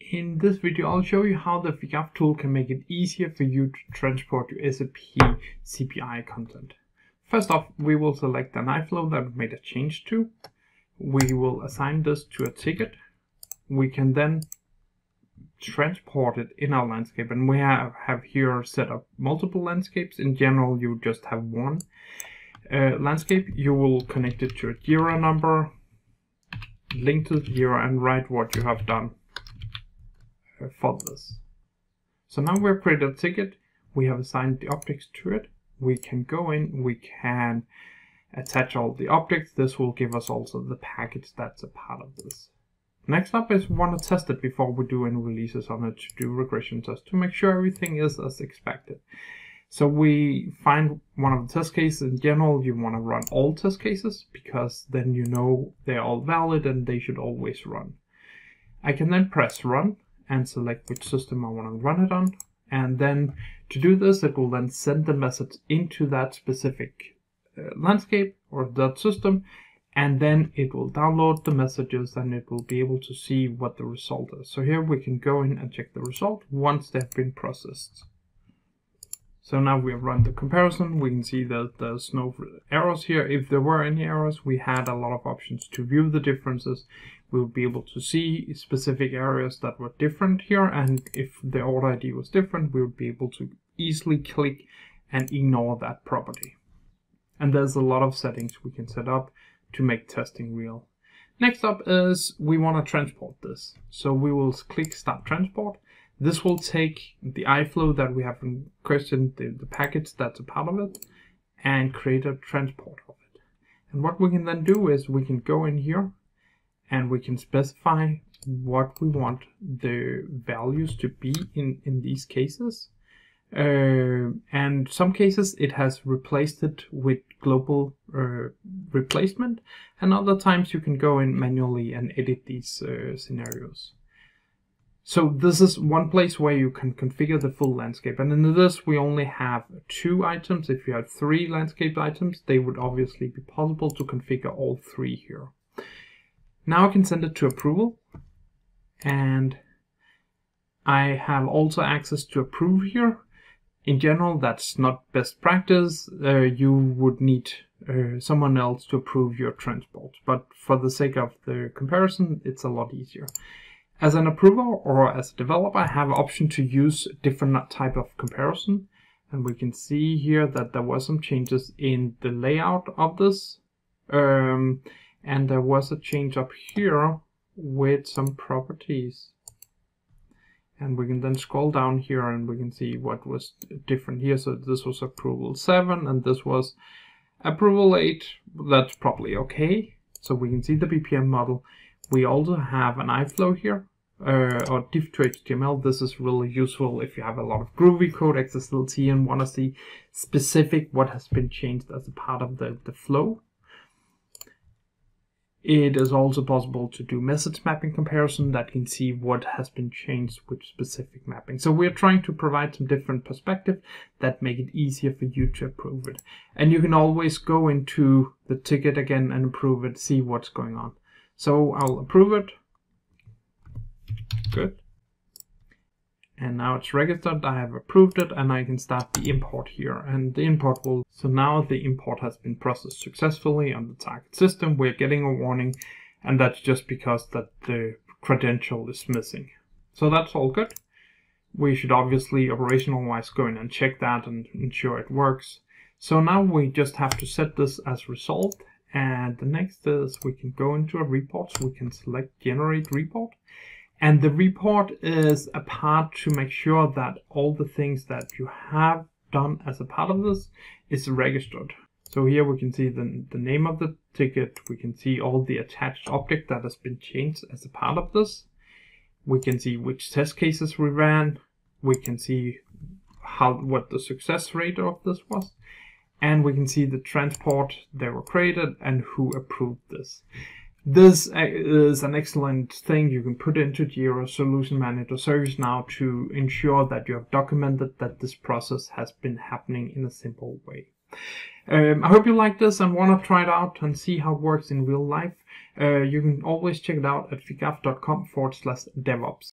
In this video, I'll show you how the Figaf tool can make it easier for you to transport your SAP CPI content. First off, we will select an iFlow that we made a change to. We will assign this to a ticket. We can then transport it in our landscape and we have, have here set up multiple landscapes. In general, you just have one uh, landscape. You will connect it to a Jira number, link to Jira and write what you have done Uh, for this. So now we've created a ticket, we have assigned the objects to it, we can go in, we can attach all the objects, this will give us also the package that's a part of this. Next up is we want to test it before we do any releases on it to do regression tests to make sure everything is as expected. So we find one of the test cases. In general, you want to run all test cases because then you know they're all valid and they should always run. I can then press run and select which system I want to run it on. And then to do this, it will then send the message into that specific uh, landscape or that system. And then it will download the messages and it will be able to see what the result is. So here we can go in and check the result once they've been processed. So now we have run the comparison. We can see that there's no errors here. If there were any errors, we had a lot of options to view the differences. We'll be able to see specific areas that were different here. And if the order ID was different, we would be able to easily click and ignore that property. And there's a lot of settings we can set up to make testing real. Next up is we want to transport this. So we will click Start Transport this will take the iFlow that we have in question, the, the package that's a part of it, and create a transport of it. And what we can then do is we can go in here and we can specify what we want the values to be in, in these cases. Uh, and some cases it has replaced it with global uh, replacement and other times you can go in manually and edit these uh, scenarios. So this is one place where you can configure the full landscape. And in this, we only have two items. If you had three landscape items, they would obviously be possible to configure all three here. Now I can send it to approval. And I have also access to approve here. In general, that's not best practice. Uh, you would need uh, someone else to approve your transport. But for the sake of the comparison, it's a lot easier. As an approver or as a developer, I have option to use different type of comparison. And we can see here that there were some changes in the layout of this. Um, and there was a change up here with some properties. And we can then scroll down here and we can see what was different here. So this was approval 7 and this was approval 8. That's probably okay. So we can see the BPM model. We also have an iFlow here, uh, or diff to HTML. This is really useful if you have a lot of Groovy code, XSLT, and want to see specific what has been changed as a part of the, the flow. It is also possible to do message mapping comparison that can see what has been changed with specific mapping. So we're trying to provide some different perspective that make it easier for you to approve it. And you can always go into the ticket again and approve it, see what's going on. So I'll approve it. Good. And now it's registered, I have approved it, and I can start the import here. And the import will, so now the import has been processed successfully on the target system. We're getting a warning, and that's just because that the credential is missing. So that's all good. We should obviously operational wise go in and check that and ensure it works. So now we just have to set this as resolved and the next is we can go into a report. So we can select generate report. And the report is a part to make sure that all the things that you have done as a part of this is registered. So here we can see the, the name of the ticket. We can see all the attached object that has been changed as a part of this. We can see which test cases we ran. We can see how what the success rate of this was and we can see the transport they were created and who approved this. This is an excellent thing you can put into Jira Solution Manager ServiceNow to ensure that you have documented that this process has been happening in a simple way. Um, I hope you like this and want to try it out and see how it works in real life. Uh, you can always check it out at figaf.com forward slash DevOps.